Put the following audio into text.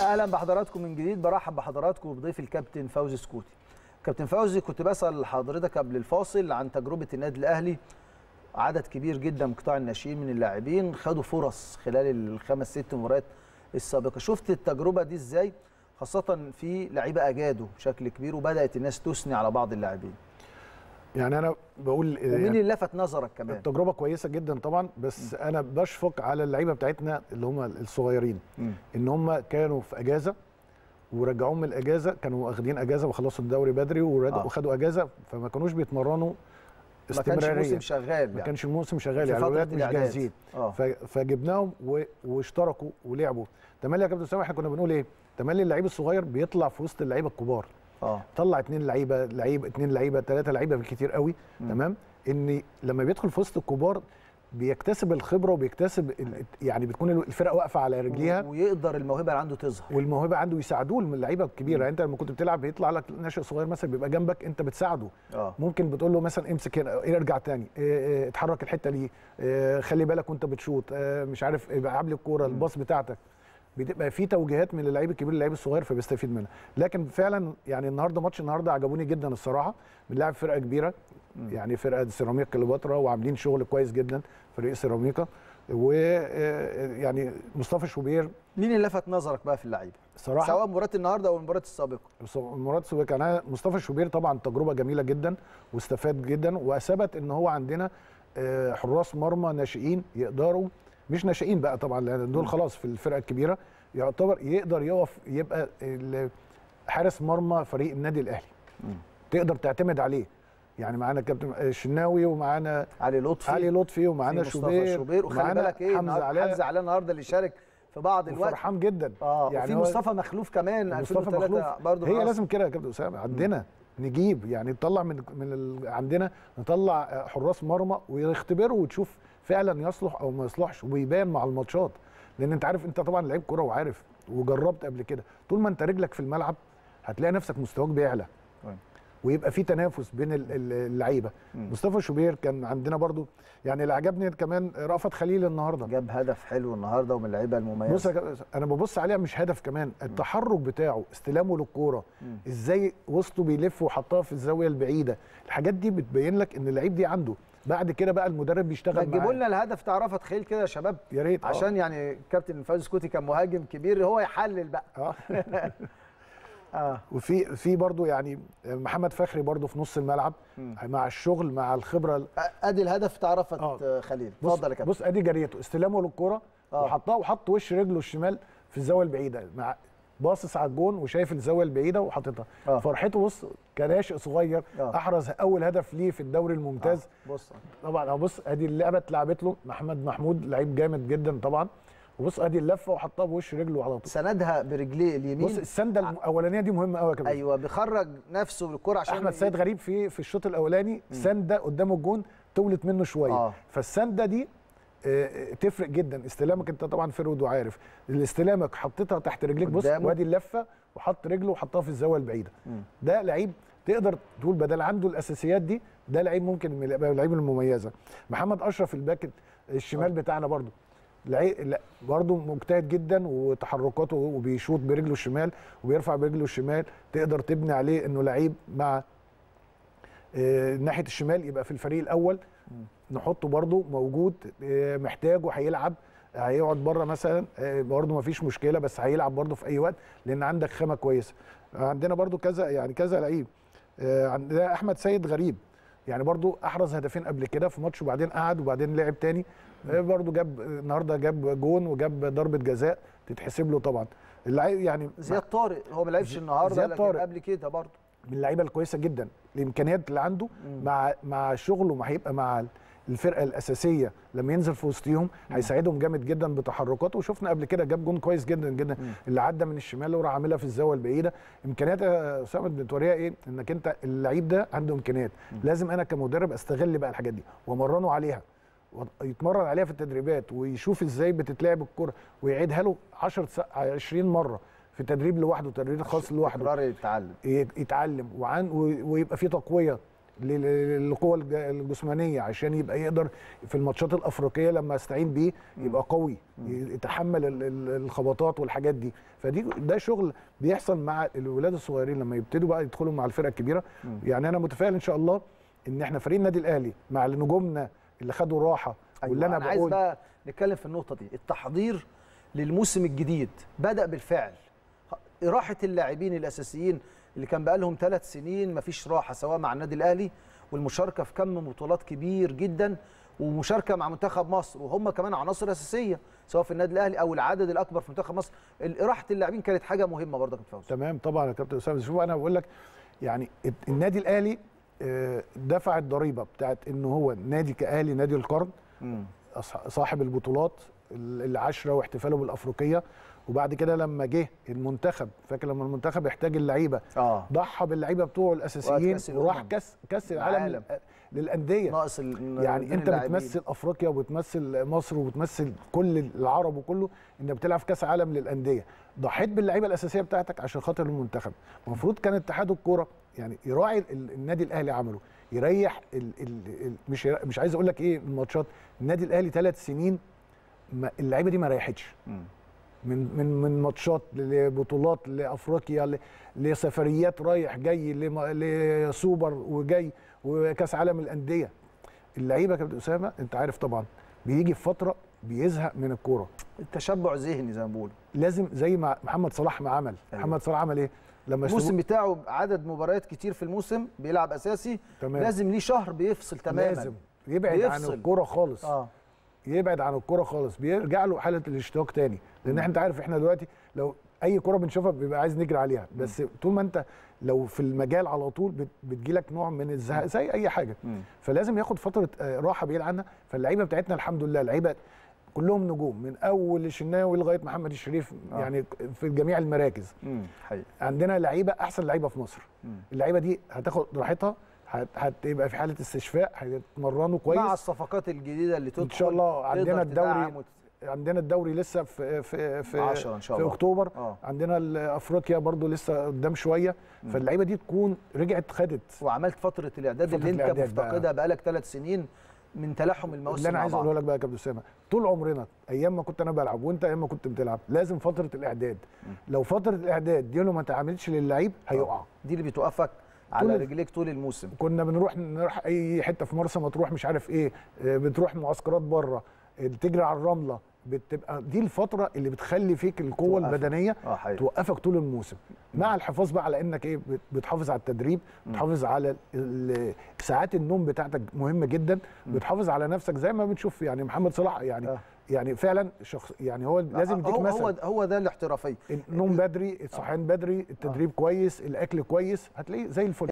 أهلا بحضراتكم من جديد. برحب بحضراتكم بضيف الكابتن فوزي سكوتي. كابتن فوزي كنت بسأل حضرتك قبل الفاصل عن تجربة النادي الأهلي. عدد كبير جدا من قطاع الناشئين من اللاعبين خدوا فرص خلال الخمس ست مباريات السابقة. شفت التجربة دي إزاي؟ خاصة في لعيبة أجادوا بشكل كبير وبدأت الناس تثني على بعض اللاعبين. يعني أنا بقول ومين يعني اللي لفت نظرك كمان. التجربة كويسة جدا طبعا بس أنا بشفق على اللعيبة بتاعتنا اللي هم الصغيرين مم. إن هم كانوا في أجازة ورجعوهم من الأجازة كانوا واخدين أجازة وخلصوا الدوري بدري آه. وخدوا أجازة فما كانوش بيتمرنوا ما كانش استمرارية. الموسم شغال ما يعني. كانش الموسم شغال يعني الولاد مش. جاهزين. آه. ف- فجبناهم واشتركوا ولعبوا. تملي يا كابتن أسامة إحنا كنا بنقول إيه؟ تملي اللعيب الصغير بيطلع في وسط اللعيبة الكبار. آه. طلع اتنين لعيبة لعيب اتنين لعيبة ثلاثة لعيبة بالكتير قوي مم. تمام؟ إن لما بيدخل في وسط الكبار بيكتسب الخبرة وبيكتسب ال- يعني بتكون الفرقة واقفة على رجليها. ويقدر الموهبة اللي عنده تظهر. والموهبة عنده يساعدوه اللعيبة الكبيرة يعني انت لما كنت بتلعب بيطلع لك ناشئ صغير مثلا بيبقى جنبك انت بتساعده. آه. ممكن بتقول له مثلا امسك هنا ارجع تاني آه، آه، اتحرك الحتة دي آه، خلي بالك وانت بتشوط مش عارف العب لي الكورة. الباص بتاعتك. بتبقى في توجيهات من اللعيب الكبير للعيب الصغير فبيستفيد منها. لكن فعلا يعني النهارده ماتش النهارده عجبوني جدا الصراحة. بنلعب فرقة كبيرة. يعني فرقة سيراميكا كليوباترا وعاملين شغل كويس جدا فريق سيراميكا. ويعني مصطفى شوبير. مين اللي لفت نظرك بقى في اللعيبة؟ صراحة؟ سواء مباراة النهارده أو المباراه السابقة. مراد سويك أنا مصطفى شوبير طبعا تجربة جميلة جدا واستفاد جدا. وأثبت إن هو عندنا آه، حراس مرمى ناشئين يقدروا مش ناشئين بقى طبعا لأن دول خلاص في الفرقة الكبيرة يعتبر يقدر يقف يبقى حارس مرمى فريق النادي الأهلي. تقدر تعتمد عليه. يعني معانا كابتن الشناوي ومعانا علي لطفي. علي لطفي ومعانا في شوبير شوبير. وخلي بالك إيه حمزة علاء. حمزة علاء النهارده اللي شارك في بعض الوقت. وفرحان جدا. آه يعني وفي هو- مصطفى مخلوف كمان مصطفى 2003 مخلوف. برضه هي. لازم كده يا كابتن أسامة. عندنا نجيب يعني نطلع من من ال... عندنا نطلع حراس مرمى ويختبروا وتشوف فعلا يصلح أو ما يصلحش ويبان مع الماتشات. لأن أنت عارف أنت طبعا لعيب كورة وعارف وجربت قبل كده. طول ما أنت رجلك في الملعب هتلاقي نفسك مستواك بيعلى. طيب. ويبقى في تنافس بين ال- ال- اللعيبة. مصطفى شوبير كان عندنا برضو يعني اللي عجبني كمان رأفت خليل النهارده. جاب هدف حلو النهارده ومن اللعيبة بص المميزه كابتن، أنا ببص عليها مش هدف كمان التحرك بتاعه استلامه للكورة. إزاي وسطه بيلف وحطها في الزاوية البعيدة. الحاجات دي بتبين لك إن اللعيب دي عنده بعد كده بقى المدرب بيشتغل تجيبوا معاه لنا الهدف بتاع رفعت خيل كده يا شباب يا ريت آه. عشان يعني كابتن فوزي سكوتي كان مهاجم كبير هو يحلل بقى آه آه وفي في برضو يعني محمد فخري برضو في نص الملعب. مع الشغل مع الخبرة أدي الهدف بتاع رفعت آه. خليل اتفضل يا كابتن بص أدي جريته استلامه للكورة آه. وحطها وحط وش رجله الشمال في الزاوية البعيدة مع باصص على الجون وشايف الزاوية البعيدة وحاططها. آه. فرحته بص كناشئ صغير آه. أحرز أول هدف ليه في الدوري الممتاز. آه. بص. طبعا اهو بص أدي اللعبة اتلعبت له. محمد محمود لعيب جامد جدا طبعا. وبص أدي اللفة وحطها بوش رجله على طول. سندها برجليه اليمين. بص السندة الاولانيه دي مهمة قوي كابتن. أيوه بيخرج نفسه بالكرة عشان أحمد سيد غريب في في الشوط الأولاني سندة قدام الجون تولت منه شوية. آه. فالسندة دي آه، تفرق جدا. استلامك أنت طبعا forward وعارف استلامك حطيتها تحت رجليك. بص. وادي اللفة وحط رجله وحطها في الزاوية البعيدة. ده لعيب تقدر تقول بدل عنده الأساسيات دي ده لعيب ممكن من يبقى اللعيب المميزة. محمد أشرف ال back الشمال بتاعنا برضو. لعيب لا برضو مجتهد جدا وتحركاته وبيشوط برجله الشمال وبيرفع برجله الشمال. تقدر تبني عليه إنه لعيب مع آه، ناحية الشمال يبقى في الفريق الأول. نحطه برضو موجود آه، محتاجه هيلعب هيقعد بره مثلا آه، برضو ما فيش مشكلة بس هيلعب برضو في أي وقت لأن عندك خامة كويسة. عندنا برضو كذا يعني كذا لعيب آه، عندنا أحمد سيد غريب. يعني برضو أحرز هدفين قبل كده في ماتش وبعدين قعد وبعدين لعب تاني. برضو جاب النهارده جاب جون وجاب ضربة جزاء تتحسب له طبعا. اللعيب يعني زياد طارق هو ما لعبش النهارده زياد طارق. قبل كده برضه. من اللعيبة الكويسة جدا. الإمكانيات اللي عنده مع مع شغله ما هيبقى مع الفرقة الأساسية لما ينزل في وسطهم هيساعدهم جامد جدا بتحركاته. وشفنا قبل كده جاب جون كويس جدا جدا. اللي عدى من الشمال وراح عاملها في الزاوية البعيدة. إمكانيات يا اسامه بتوريها إيه؟ إنك أنت اللعيب ده عنده إمكانيات. لازم أنا كمدرب أستغل بقى الحاجات دي وأمرنه عليها يتمرن عليها في التدريبات ويشوف إزاي بتتلعب الكرة ويعيدها له 10 س- 20 مرة في تدريب لوحده تدريب خاص لوحده. تكرار التعلم يت- يتعلم وعن ويبقى في تقوية. للقوة الج- الجسمانية عشان يبقى يقدر في الماتشات الأفريقية لما استعين بيه يبقى قوي يتحمل ال- ال- الخبطات والحاجات دي. فدي ده شغل بيحصل مع الولاد الصغيرين لما يبتدوا بقى يدخلوا مع الفرقة الكبيرة. يعني أنا متفائل إن شاء الله إن إحنا فريق النادي الأهلي مع نجومنا اللي خدوا راحة واللي أيوة أنا أنا عايز بقول بقى نتكلم في النقطة دي. التحضير للموسم الجديد بدأ بالفعل. راحة اللاعبين الأساسيين اللي كان بقالهم ثلاث سنين مفيش راحة سواء مع النادي الأهلي والمشاركة في كم بطولات كبير جدا ومشاركة مع منتخب مصر. وهم كمان عناصر أساسية سواء في النادي الأهلي أو العدد الأكبر في منتخب مصر. راحة اللاعبين كانت حاجة مهمة برضه يا كابتن فوزي. تمام طبعا يا كابتن اسامه شوف أنا بقول لك يعني النادي الأهلي آه، دفع الضريبه بتاعت إن هو نادي كأهلي نادي القرن صاحب البطولات ال- العشرة واحتفاله بالأفريقية. وبعد كده لما جه المنتخب فاكر لما المنتخب احتاج اللعيبة آه ضحى باللعيبة بتوعه الأساسيين وراح. كاس كأس العالم العالم. لل- للأندية ناقص يعني أنت اللاعبين. بتمثل أفريقيا وبتمثل مصر وبتمثل كل العرب وكله إنك بتلعب كأس عالم للأندية ضحيت باللعيبة الأساسية بتاعتك عشان خاطر المنتخب المفروض كان اتحاد الكورة يعني يراعي ال- النادي الأهلي عمله يريح ال ال ال مش مش عايز أقول لك إيه الماتشات النادي الأهلي ثلاث سنين اللعيبة دي ما ريحتش. من من من ماتشات لبطولات لأفريقيا لسفريات رايح جاي لسوبر وجاي وكأس عالم الأندية. اللعيبة يا كابتن أسامة أنت عارف طبعا بيجي في فترة بيزهق من الكورة. التشبع ذهني زي ما بيقولوا. لازم زي ما محمد صلاح ما عمل. أيوة. محمد صلاح عمل إيه؟ لما الموسم بتاعه عدد مباريات كتير في الموسم بيلعب أساسي. تمام. لازم ليه شهر بيفصل تماما. لازم. يبعد عن بيفصل. الكورة خالص. آه. يبعد عن الكورة خالص بيرجع له حالة الاشتياق تاني. لأن أنت عارف إحنا دلوقتي لو أي كورة بنشوفها بيبقى عايز نجري عليها. بس طول ما أنت لو في المجال على طول بت- بتجيلك نوع من الزهق زي أي حاجة. فلازم ياخد فترة آه، راحة بعيد عنها. فاللعيبة بتاعتنا الحمد لله لعيبة كلهم نجوم. من أول الشناوي لغاية محمد الشريف آه. يعني في جميع المراكز. عندنا لعيبة أحسن لعيبة في مصر. مم. اللعيبة دي هتاخد راحتها. هتبقى في حالة استشفاء هيتمرنوا كويس. مع الصفقات الجديدة اللي تدخل إن شاء الله عندنا الدوري وت- عندنا الدوري لسه في في في 10 إن شاء في الله. أكتوبر. آه. عندنا أفريقيا برضو لسه قدام شوية. فاللعيبة دي تكون رجعت خدت. وعملت فترة الإعداد فترة اللي أنت. مفتقدها بقالك ثلاث سنين من تلاحم المواسم اللي أنا عايز. أقوله لك بقى يا كابتن أسامة طول عمرنا أيام ما كنت أنا بلعب وأنت أيام ما كنت بتلعب لازم فترة الإعداد. لو فترة الإعداد دي لو ما اتعملتش للعيب هيقع. دي اللي بتوقفك. على رجليك طول الموسم. كنا بنروح نروح أي حتة في مرسى مطروح مش عارف إيه آه، بتروح معسكرات بره تجري على الرملة بتبقى دي الفترة اللي بتخلي فيك القوة توقفك. البدنية حقيقي. توقفك طول الموسم. مع الحفاظ بقى على إنك إيه بت- بتحافظ على التدريب بتحافظ على ساعات النوم بتاعتك مهمة جدا بتحافظ على نفسك زي ما بنشوف يعني محمد صلاح يعني آه. يعني فعلا شخص يعني هو لازم يديك هو مثل. هو هو ده الاحترافية. النوم بدري الصحيان بدري التدريب كويس الأكل كويس هتلاقيه زي الفل.